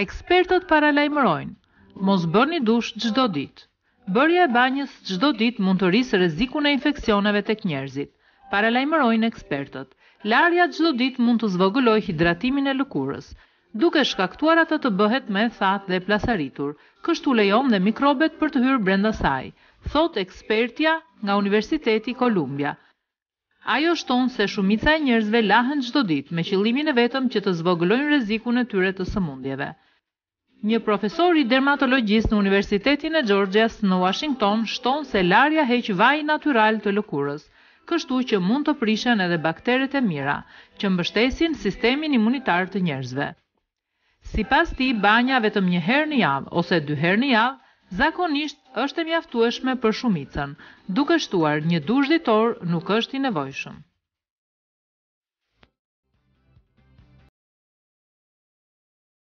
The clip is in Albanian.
Ekspertët paralajmërojnë, Mos bëni dush çdo ditë. Bërja e banjës çdo ditë mund të rrisë rrezikun e infeksioneve tek njerëzit, paralajmërojnë ekspertët. Larja çdo ditë mund të zvogëlojë hidratimin e lëkurës, duke shkaktuar atë të bëhet më e thatë dhe e plasaritur, kështu lejon dhe mikrobet për të hyrë brenda saj, thotë ekspertja nga Universiteti Columbia. Ajo shton se shumica e njerëzve lahen çdo ditë me qëllimin e vetëm që të zvogëlojnë rrezikun e tyre të sëmundjeve. Një profesor i dermatologjisë në Universitetin e Xhorxhias në Uashington shton se larja heq vajin natyral të lëkurës, kështu që mund të prishen edhe bakteret e mira, që mbështesin sistemin imunitar të njerëzve. Sipas tij, banja vetëm një herë në javë ose dy herë në javë zakonisht është e mjaftueshme për shumicën, duke shtuar një dush ditor nuk është i nevojshëm.